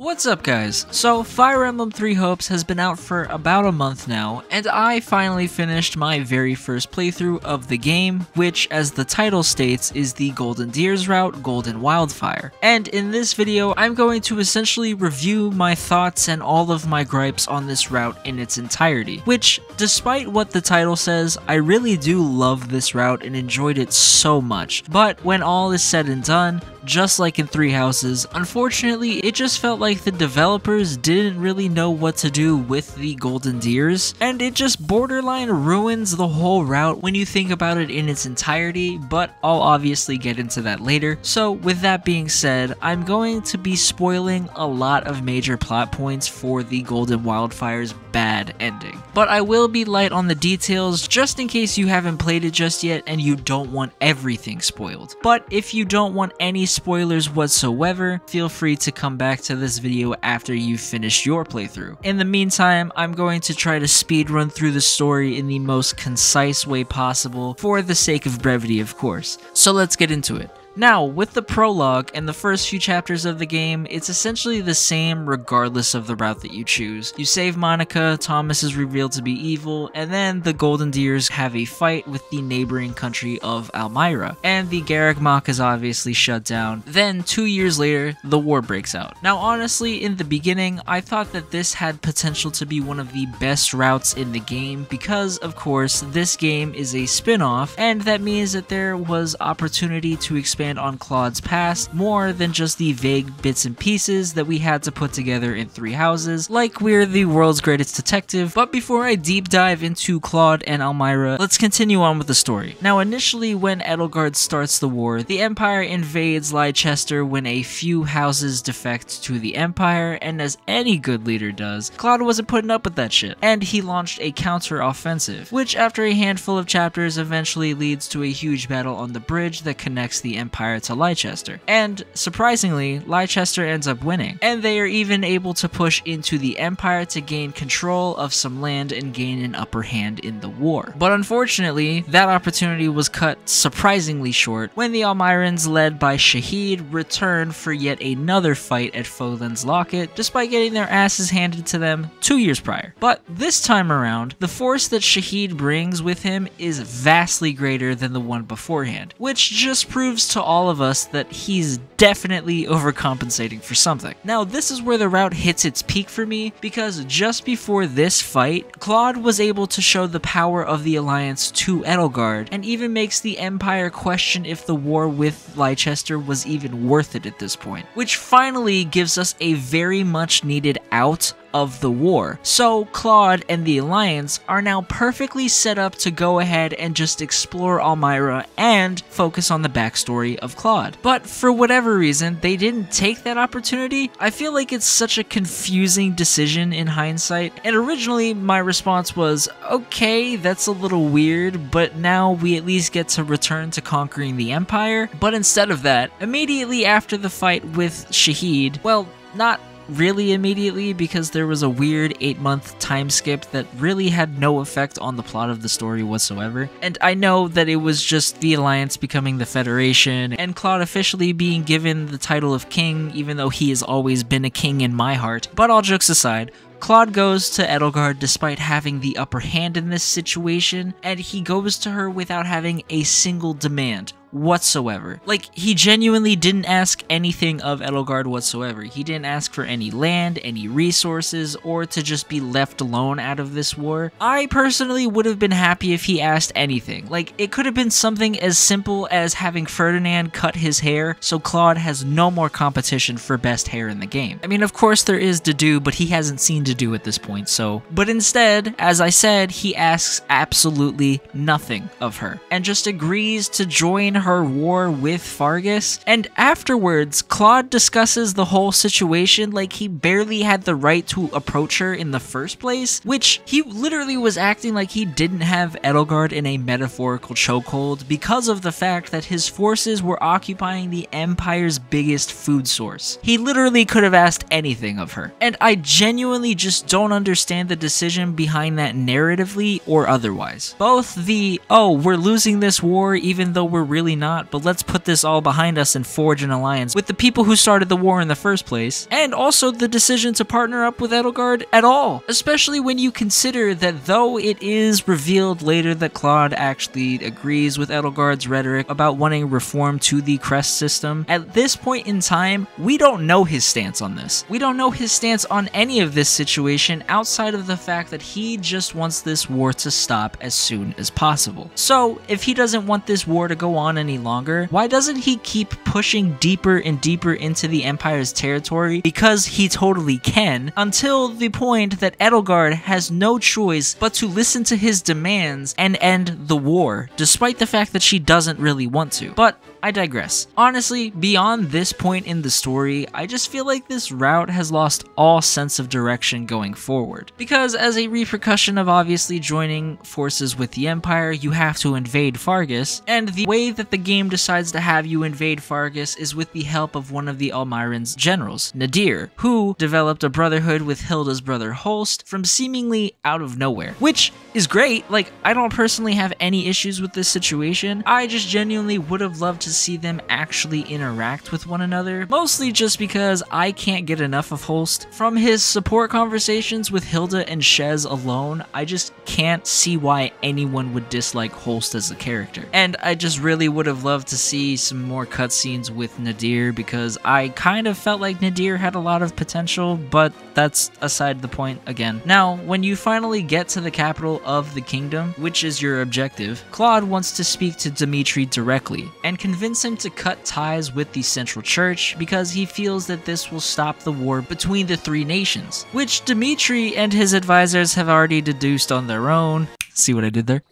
What's up guys? So Fire Emblem Three Hopes has been out for about a month now, and I finally finished my very first playthrough of the game, which as the title states is the Golden Deers route, Golden Wildfire. And in this video, I'm going to essentially review my thoughts and all of my gripes on this route in its entirety, which despite what the title says, I really do love this route and enjoyed it so much. But when all is said and done, just like in Three Houses, unfortunately it just felt like the developers didn't really know what to do with the Golden Deers, and it just borderline ruins the whole route when you think about it in its entirety, but I'll obviously get into that later. So with that being said, I'm going to be spoiling a lot of major plot points for the Golden Wildfire's bad ending. But I will be light on the details just in case you haven't played it just yet and you don't want everything spoiled. But if you don't want any spoilers whatsoever, feel free to come back to this video after you've finished your playthrough. In the meantime, I'm going to try to speedrun through the story in the most concise way possible for the sake of brevity of course. So let's get into it. Now, with the prologue and the first few chapters of the game, it's essentially the same regardless of the route that you choose. You save Monica, Tomas is revealed to be evil, and then the Golden Deers have a fight with the neighboring country of Almyra, and the Garreg Mach is obviously shut down. Then, two years later, the war breaks out. Now, honestly, in the beginning, I thought that this had potential to be one of the best routes in the game because, of course, this game is a spin-off, and that means that there was opportunity to expand expand on Claude's past more than just the vague bits and pieces that we had to put together in Three Houses, like we're the world's greatest detective. But before I deep dive into Claude and Almyra, let's continue on with the story. Now, initially, when Edelgard starts the war, the Empire invades Leicester when a few houses defect to the Empire, and as any good leader does, Claude wasn't putting up with that shit, and he launched a counter-offensive, which after a handful of chapters eventually leads to a huge battle on the bridge that connects the Empire Empire to Leicester. And surprisingly, Leicester ends up winning. And they are even able to push into the Empire to gain control of some land and gain an upper hand in the war. But unfortunately, that opportunity was cut surprisingly short when the Almyrans, led by Shahid returned for yet another fight at Fodlan's Locket, despite getting their asses handed to them two years prior. But this time around, the force that Shahid brings with him is vastly greater than the one beforehand, which just proves to all of us that he's definitely overcompensating for something. Now, this is where the route hits its peak for me, because just before this fight, Claude was able to show the power of the Alliance to Edelgard, and even makes the Empire question if the war with Leicester was even worth it at this point, which finally gives us a very much needed out of the war. So Claude and the Alliance are now perfectly set up to go ahead and just explore Almyra and focus on the backstory of Claude. But for whatever reason, they didn't take that opportunity. I feel like it's such a confusing decision in hindsight. And originally my response was, okay, that's a little weird, but now we at least get to return to conquering the Empire. But instead of that, immediately after the fight with Shahid, well, not really immediately because there was a weird 8 month time skip that really had no effect on the plot of the story whatsoever. And I know that it was just the Alliance becoming the Federation and Claude officially being given the title of king even though he has always been a king in my heart. But all jokes aside, Claude goes to Edelgard despite having the upper hand in this situation, and he goes to her without having a single demand whatsoever. Like, he genuinely didn't ask anything of Edelgard whatsoever. He didn't ask for any land, any resources, or to just be left alone out of this war. I personally would have been happy if he asked anything. Like, it could have been something as simple as having Ferdinand cut his hair so Claude has no more competition for best hair in the game. I mean, of course there is Dedue, but he hasn't seen Dedue at this point, so... But instead, as I said, he asks absolutely nothing of her, and just agrees to join her war with Faerghus. and afterwards, Claude discusses the whole situation like he barely had the right to approach her in the first place, which he literally was acting like he didn't have Edelgard in a metaphorical chokehold because of the fact that his forces were occupying the Empire's biggest food source. He literally could have asked anything of her, and I genuinely just don't understand the decision behind that narratively or otherwise. Both the, oh, we're losing this war even though we're really not, but let's put this all behind us and forge an alliance with the people who started the war in the first place. And also the decision to partner up with Edelgard at all, especially when you consider that though it is revealed later that Claude actually agrees with Edelgard's rhetoric about wanting reform to the crest system, at this point in time, we don't know his stance on this. We don't know his stance on any of this situation outside of the fact that he just wants this war to stop as soon as possible. So, if he doesn't want this war to go on any longer, why doesn't he keep pushing deeper and deeper into the Empire's territory? Because he totally can, until the point that Edelgard has no choice but to listen to his demands and end the war, despite the fact that she doesn't really want to. But I digress. Honestly, beyond this point in the story, I just feel like this route has lost all sense of direction going forward. Because as a repercussion of obviously joining forces with the Empire, you have to invade Faerghus, and the way that the game decides to have you invade Faerghus is with the help of one of the Almyran's generals, Nader, who developed a brotherhood with Hilda's brother Holst from seemingly out of nowhere. Which is great, like, I don't personally have any issues with this situation, I just genuinely would have loved to to see them actually interact with one another, mostly just because I can't get enough of Holst. From his support conversations with Hilda and Shez alone, I just can't see why anyone would dislike Holst as a character. And I just really would have loved to see some more cutscenes with Nader because I kind of felt like Nader had a lot of potential, but that's aside the point again. Now, when you finally get to the capital of the kingdom, which is your objective, Claude wants to speak to Dimitri directly and convince convince him to cut ties with the Central Church because he feels that this will stop the war between the three nations, which Dimitri and his advisors have already deduced on their own. See what I did there?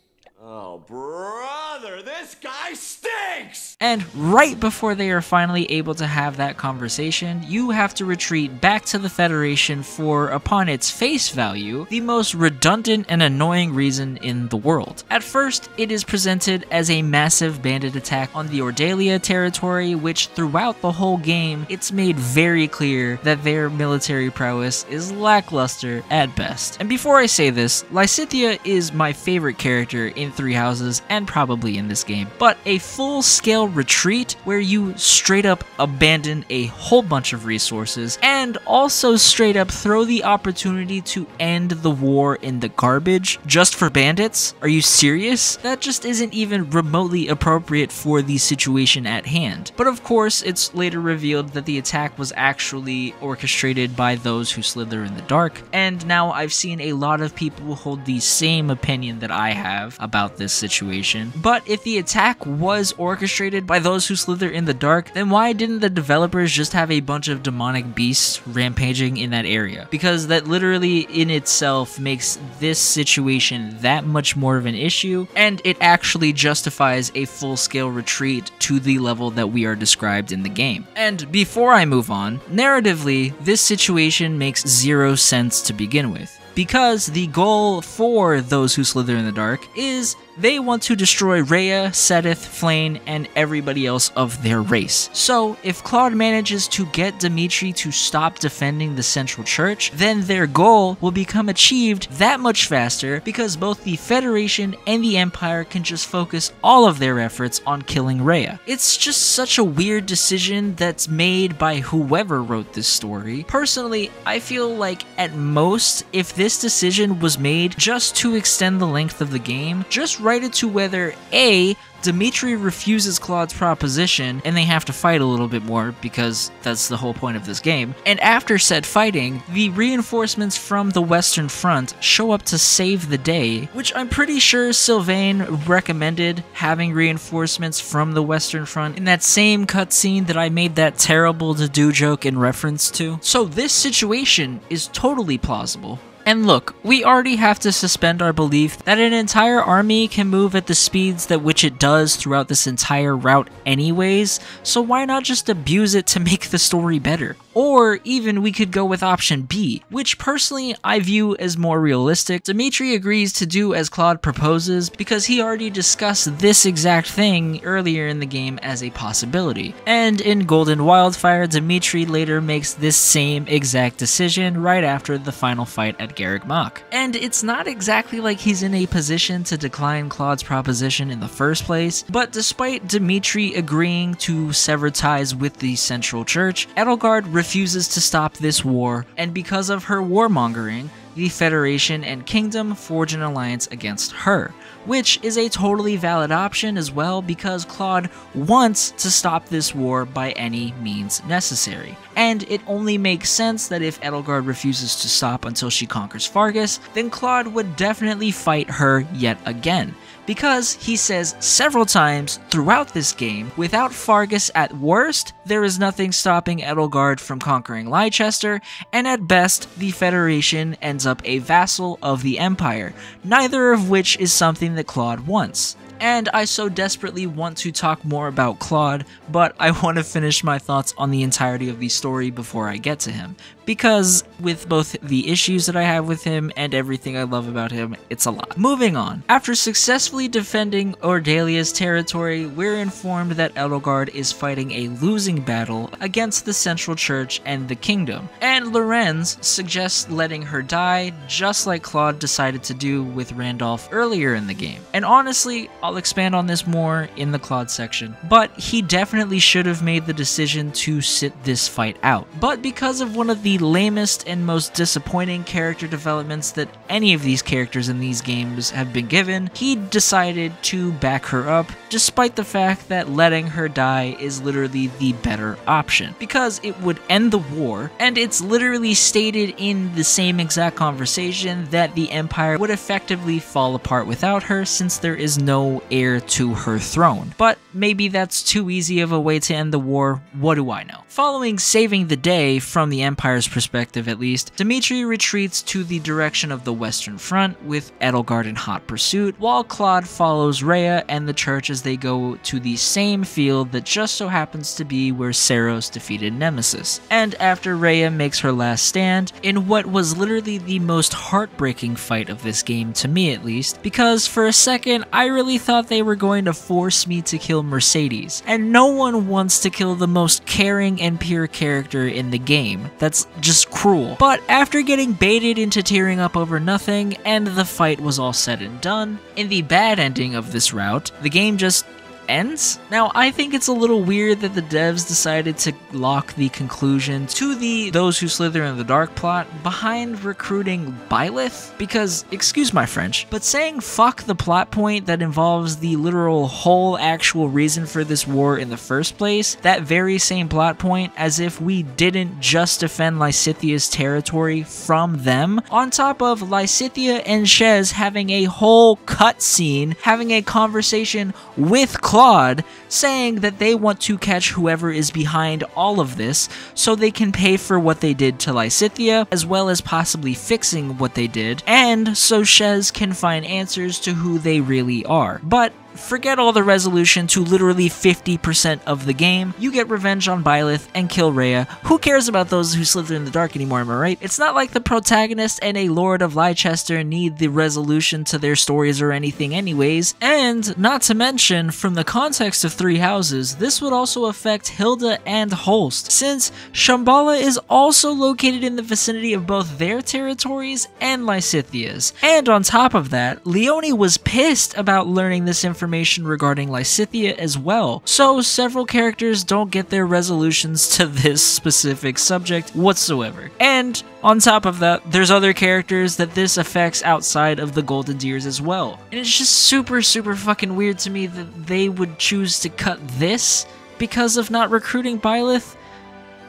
Oh, brother, this guy stinks! And right before they are finally able to have that conversation, you have to retreat back to the Federation for, upon its face value, the most redundant and annoying reason in the world. At first, it is presented as a massive bandit attack on the Ordalia territory, which throughout the whole game, it's made very clear that their military prowess is lackluster at best. And before I say this, Lysithea is my favorite character in Three Houses and probably in this game, but a full-scale retreat where you straight up abandon a whole bunch of resources and also straight up throw the opportunity to end the war in the garbage just for bandits? Are you serious? That just isn't even remotely appropriate for the situation at hand. But of course, it's later revealed that the attack was actually orchestrated by those who slither in the dark, and now I've seen a lot of people hold the same opinion that I have about this situation. But if the attack was orchestrated by those who slither in the dark, then why didn't the developers just have a bunch of demonic beasts rampaging in that area? Because that literally in itself makes this situation that much more of an issue, and it actually justifies a full-scale retreat to the level that we are described in the game. And before I move on, narratively, this situation makes zero sense to begin with because the goal for those who slither in the dark is they want to destroy Rhea, Seteth, Flayn, and everybody else of their race. So, if Claude manages to get Dimitri to stop defending the Central Church, then their goal will become achieved that much faster because both the Federation and the Empire can just focus all of their efforts on killing Rhea. It's just such a weird decision that's made by whoever wrote this story. Personally, I feel like at most, if this decision was made just to extend the length of the game, just write it to whether A, Dimitri refuses Claude's proposition, and they have to fight a little bit more because that's the whole point of this game. And after said fighting, the reinforcements from the Western Front show up to save the day, which I'm pretty sure Sylvain recommended having reinforcements from the Western Front in that same cutscene that I made that terrible to do joke in reference to. So this situation is totally plausible. And look, we already have to suspend our belief that an entire army can move at the speeds that which it does throughout this entire route anyways, so why not just abuse it to make the story better? Or even we could go with option B, which personally I view as more realistic. Dimitri agrees to do as Claude proposes because he already discussed this exact thing earlier in the game as a possibility. And in Golden Wildfire, Dimitri later makes this same exact decision right after the final fight at Garreg Mach. And it's not exactly like he's in a position to decline Claude's proposition in the first place, but despite Dimitri agreeing to sever ties with the Central Church, Edelgard refuses to stop this war, and because of her warmongering, the Federation and Kingdom forge an alliance against her, which is a totally valid option as well because Claude wants to stop this war by any means necessary. And it only makes sense that if Edelgard refuses to stop until she conquers Faerghus, then Claude would definitely fight her yet again because he says several times throughout this game, without Faerghus at worst, there is nothing stopping Edelgard from conquering Leicester, and at best, the Federation ends up a vassal of the Empire, neither of which is something that Claude wants and I so desperately want to talk more about Claude, but I want to finish my thoughts on the entirety of the story before I get to him, because with both the issues that I have with him and everything I love about him, it's a lot. Moving on. After successfully defending Ordalia's territory, we're informed that Edelgard is fighting a losing battle against the Central Church and the Kingdom, and Lorenz suggests letting her die, just like Claude decided to do with Randolph earlier in the game. And honestly, I'll expand on this more in the Claude section, but he definitely should have made the decision to sit this fight out. But because of one of the lamest and most disappointing character developments that any of these characters in these games have been given, he decided to back her up, despite the fact that letting her die is literally the better option, because it would end the war, and it's literally stated in the same exact conversation that the Empire would effectively fall apart without her since there is no heir to her throne. But maybe that's too easy of a way to end the war, what do I know? Following saving the day from the Empire's perspective at least, Dimitri retreats to the direction of the Western Front with Edelgard in hot pursuit, while Claude follows Rhea and the church as they go to the same field that just so happens to be where Seiros defeated Nemesis. And after Rhea makes her last stand, in what was literally the most heartbreaking fight of this game to me at least, because for a second I really thought they were going to force me to kill Mercedes, and no one wants to kill the most caring and pure character in the game. That's just cruel. But after getting baited into tearing up over nothing, and the fight was all said and done, in the bad ending of this route, the game just ends. Now, I think it's a little weird that the devs decided to lock the conclusion to the Those Who Slither in the Dark plot behind recruiting Byleth, because, excuse my French, but saying fuck the plot point that involves the literal whole actual reason for this war in the first place, that very same plot point, as if we didn't just defend Lysithea's territory from them, on top of Lysithia and Shez having a whole cutscene, having a conversation with Claude saying that they want to catch whoever is behind all of this so they can pay for what they did to Lysithea, as well as possibly fixing what they did, and so Shez can find answers to who they really are. But forget all the resolution to literally 50% of the game. You get revenge on Byleth and kill Rhea. Who cares about those who slither in the dark anymore, am I right? It's not like the protagonist and a Lord of Leicester need the resolution to their stories or anything anyways. And, not to mention, from the context of Three Houses, this would also affect Hilda and Holst, since Shambhala is also located in the vicinity of both their territories and Lysithea's. And on top of that, Leonie was pissed about learning this information information regarding Lysithea as well, so several characters don't get their resolutions to this specific subject whatsoever. And on top of that, there's other characters that this affects outside of the Golden Deers as well. And it's just super, super fucking weird to me that they would choose to cut this because of not recruiting Byleth.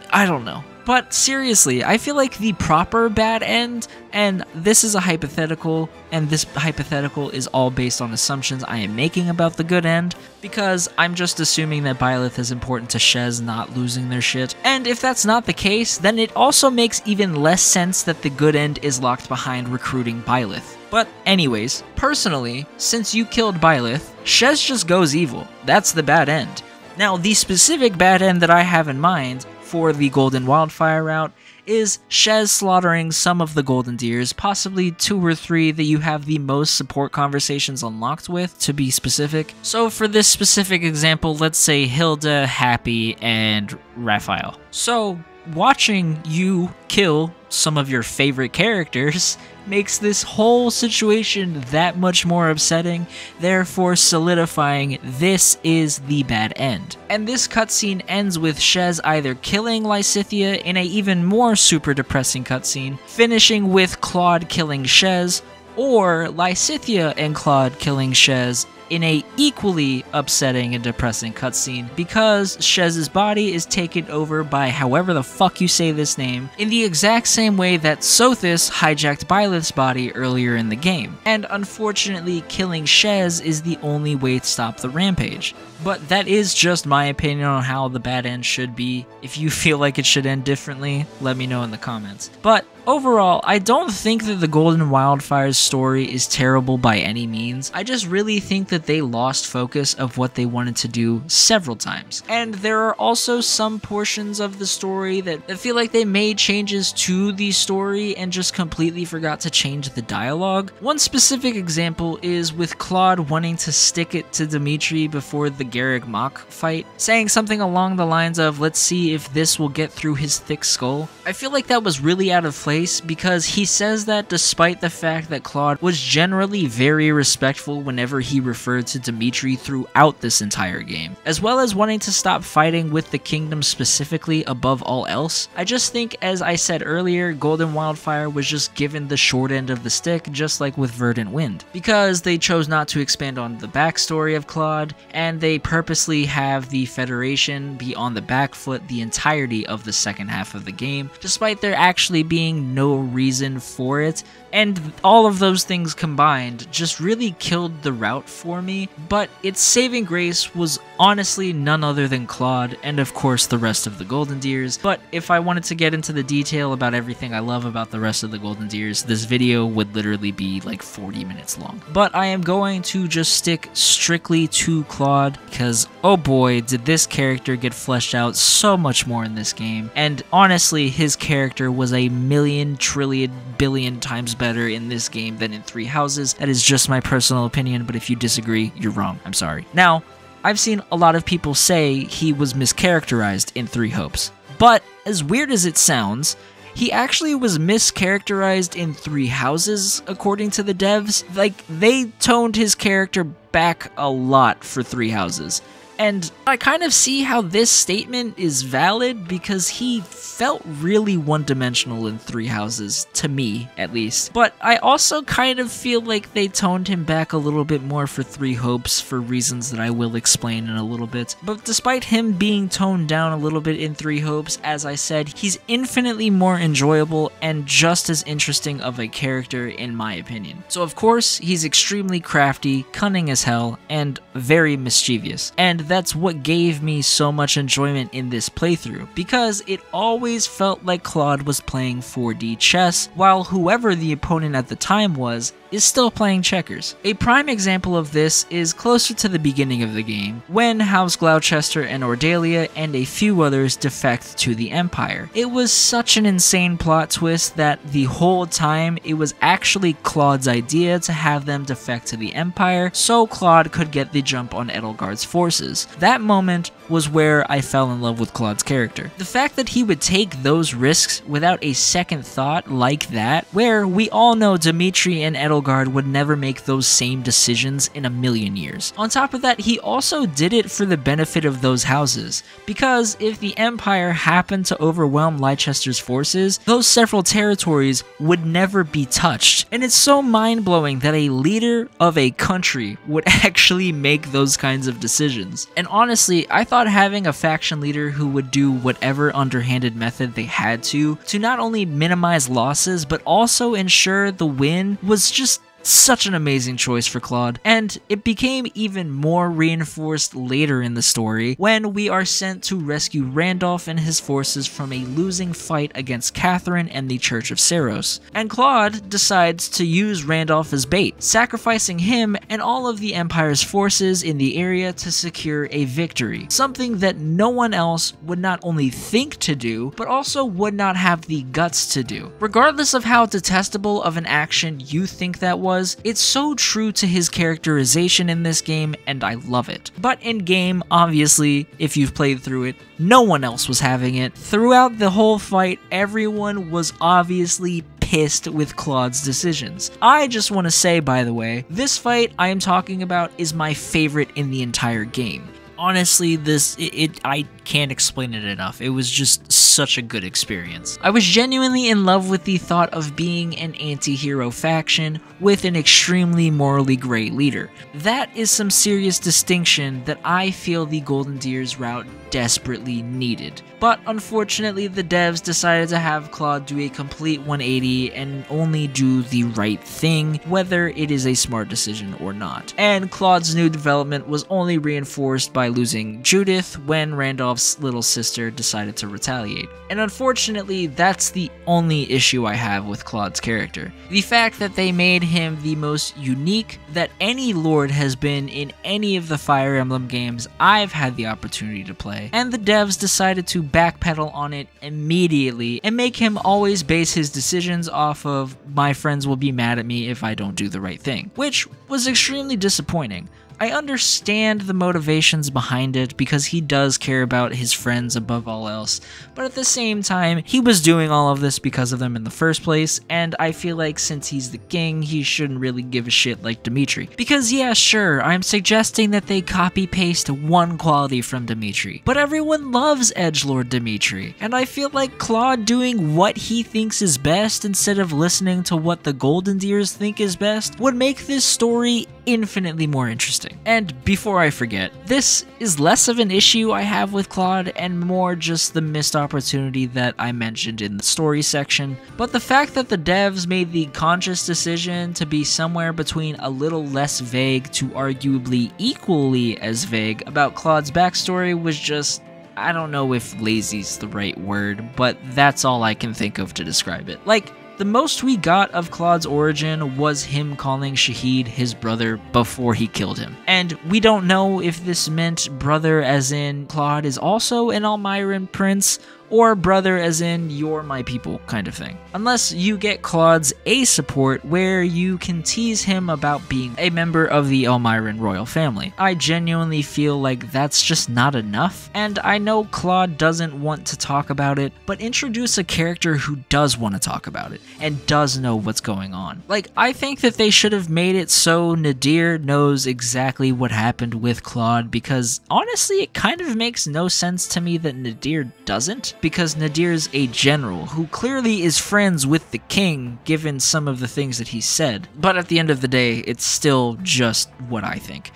I don't know. But seriously, I feel like the proper bad end, and this is a hypothetical, and this hypothetical is all based on assumptions I am making about the good end, because I'm just assuming that Byleth is important to Shez not losing their shit. And if that's not the case, then it also makes even less sense that the good end is locked behind recruiting Byleth. But anyways, personally, since you killed Byleth, Shez just goes evil. That's the bad end. Now, the specific bad end that I have in mind for the Golden Wildfire route is Shez slaughtering some of the Golden Deers, possibly two or three that you have the most support conversations unlocked with, to be specific. So for this specific example, let's say Hilda, Hapi, and Raphael. So watching you kill some of your favorite characters makes this whole situation that much more upsetting, therefore solidifying this is the bad end. And this cutscene ends with Shez either killing Lysithea in a even more super depressing cutscene, finishing with Claude killing Shez, or Lysithea and Claude killing Shez in a equally upsetting and depressing cutscene because Shez's body is taken over by however the fuck you say this name in the exact same way that Sothis hijacked Byleth's body earlier in the game. And unfortunately, killing Shez is the only way to stop the rampage. But that is just my opinion on how the bad end should be. If you feel like it should end differently, let me know in the comments. But overall, I don't think that the Golden Wildfires story is terrible by any means. I just really think that they lost focus of what they wanted to do several times. And there are also some portions of the story that feel like they made changes to the story and just completely forgot to change the dialogue. One specific example is with Claude wanting to stick it to Dimitri before the Garreg Mach fight, saying something along the lines of, let's see if this will get through his thick skull. I feel like that was really out of place because he says that despite the fact that Claude was generally very respectful whenever he referred to Dimitri throughout this entire game, as well as wanting to stop fighting with the kingdom specifically above all else. I just think, as I said earlier, Golden Wildfire was just given the short end of the stick, just like with Verdant Wind, because they chose not to expand on the backstory of Claude, and they purposely have the Federation be on the back foot the entirety of the second half of the game, despite there actually being no reason for it. And all of those things combined just really killed the route for me, but its saving grace was honestly none other than Claude, and of course the rest of the Golden Deers. But if I wanted to get into the detail about everything I love about the rest of the Golden Deers, this video would literally be like 40 minutes long. But I am going to just stick strictly to Claude, because oh boy, did this character get fleshed out so much more in this game. And honestly, his character was a million, trillion, billion times better in this game than in Three Houses. That is just my personal opinion, but if you disagree, you're wrong. I'm sorry. Now, I've seen a lot of people say he was mischaracterized in Three Hopes. But as weird as it sounds, he actually was mischaracterized in Three Houses, according to the devs. Like, they toned his character back a lot for Three Houses. And I kind of see how this statement is valid because he felt really one dimensional in Three Houses, to me at least. But I also kind of feel like they toned him back a little bit more for Three Hopes for reasons that I will explain in a little bit. But despite him being toned down a little bit in Three Hopes, as I said, he's infinitely more enjoyable and just as interesting of a character in my opinion. So of course, he's extremely crafty, cunning as hell, and very mischievous. And that's what gave me so much enjoyment in this playthrough, because it always felt like Claude was playing 4D chess, while whoever the opponent at the time was is still playing checkers. A prime example of this is closer to the beginning of the game, when House Gloucester and Ordalia and a few others defect to the Empire. It was such an insane plot twist that the whole time it was actually Claude's idea to have them defect to the Empire so Claude could get the jump on Edelgard's forces. That moment was where I fell in love with Claude's character. The fact that he would take those risks without a second thought like that, where we all know Dimitri and Edelgard would never make those same decisions in a million years. On top of that, he also did it for the benefit of those houses, because if the Empire happened to overwhelm Leicester's forces, those several territories would never be touched. And it's so mind-blowing that a leader of a country would actually make those kinds of decisions. And honestly, I thought having a faction leader who would do whatever underhanded method they had to, to not only minimize losses, but also ensure the win was just such an amazing choice for Claude, and it became even more reinforced later in the story when we are sent to rescue Randolph and his forces from a losing fight against Catherine and the Church of Seiros. And Claude decides to use Randolph as bait, sacrificing him and all of the Empire's forces in the area to secure a victory, something that no one else would not only think to do, but also would not have the guts to do. Regardless of how detestable of an action you think that was, it's so true to his characterization in this game, and I love it. But in game, obviously, if you've played through it, no one else was having it. Throughout the whole fight, everyone was obviously pissed with Claude's decisions. I just want to say, by the way, this fight I am talking about is my favorite in the entire game honestly this it, it, i can't explain it enough. It was just such a good experience. I was genuinely in love with the thought of being an anti-hero faction with an extremely morally great leader. That is some serious distinction that i feel the golden deers route desperately needed. But unfortunately the devs decided to have claude do a complete 180 and only do the right thing whether it is a smart decision or not. And claude's new development was only reinforced by losing Judith when Randolph's little sister decided to retaliate. And unfortunately, that's the only issue I have with Claude's character. The fact that they made him the most unique that any Lord has been in any of the Fire Emblem games I've had the opportunity to play, and the devs decided to backpedal on it immediately and make him always base his decisions off of my friends will be mad at me if I don't do the right thing, which was extremely disappointing. I understand the motivations behind it because he does care about his friends above all else, but at the same time, he was doing all of this because of them in the first place, and I feel like since he's the king, he shouldn't really give a shit like Dimitri. Because yeah, sure, I'm suggesting that they copy paste one quality from Dimitri, but everyone loves Edgelord Dimitri, and I feel like Claude doing what he thinks is best instead of listening to what the Golden Deers think is best would make this story infinitely more interesting. And before I forget, this is less of an issue I have with Claude and more just the missed opportunity that I mentioned in the story section. But the fact that the devs made the conscious decision to be somewhere between a little less vague to arguably equally as vague about Claude's backstory was just I don't know if lazy's the right word, but that's all I can think of to describe it. Like, the most we got of Claude's origin was him calling Shahid his brother before he killed him. And we don't know if this meant brother as in Claude is also an Almyran prince or brother as in you're my people kind of thing. Unless you get Claude's A support where you can tease him about being a member of the Almyran royal family. I genuinely feel like that's just not enough, and I know Claude doesn't want to talk about it, but introduce a character who does want to talk about it and does know what's going on. Like, I think that they should have made it so Nader knows exactly what happened with Claude because honestly, it kind of makes no sense to me that Nader doesn't because Nader's a general who clearly is friends with the king given some of the things that he said. But at the end of the day, it's still just what I think.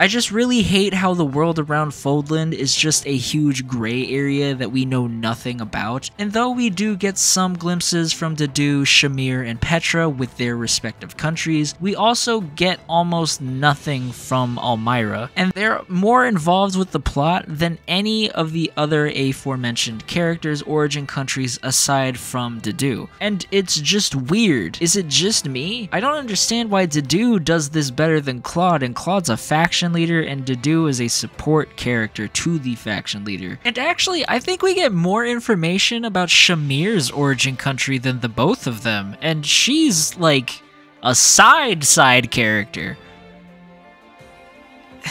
I just really hate how the world around Fodlan is just a huge gray area that we know nothing about, and though we do get some glimpses from Dedue, Shamir, and Petra with their respective countries, we also get almost nothing from Almyra, and they're more involved with the plot than any of the other aforementioned characters' origin countries aside from Dedue. And it's just weird. Is it just me? I don't understand why Dedue does this better than Claude, and Claude's a faction faction leader, and Dedue is a support character to the faction leader. And actually, I think we get more information about Shamir's origin country than the both of them, and she's like a side side character.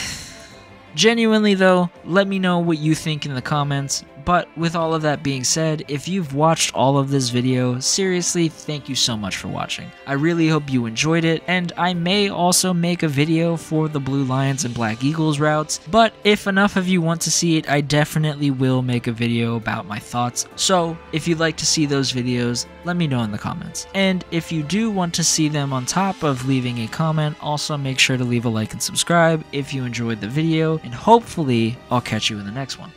Genuinely though, let me know what you think in the comments. But with all of that being said, if you've watched all of this video, seriously, thank you so much for watching. I really hope you enjoyed it, and I may also make a video for the Blue Lions and Black Eagles routes, but if enough of you want to see it, I definitely will make a video about my thoughts. So if you'd like to see those videos, let me know in the comments. And if you do want to see them on top of leaving a comment, also make sure to leave a like and subscribe if you enjoyed the video, and hopefully I'll catch you in the next one.